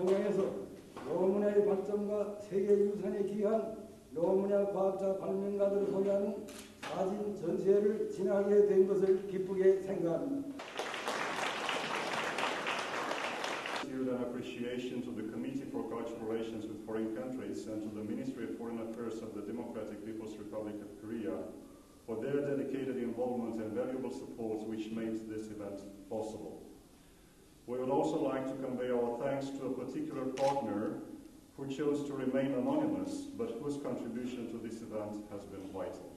평양에서 노문화의 발전과 세계 유산에 기한 노문화 과학자 발명가들을 소개하는 사진 전시회를 진행하게 된 것을 기쁘게 생각합니다. Gratitude and appreciation to the Committee for Cultural Relations with Foreign Countries and to the Ministry of Foreign Affairs of the Democratic People's Republic of Korea for their dedicated involvement and valuable support which made this event possible. We would also like to convey our thanks who chose to remain anonymous but whose contribution to this event has been vital.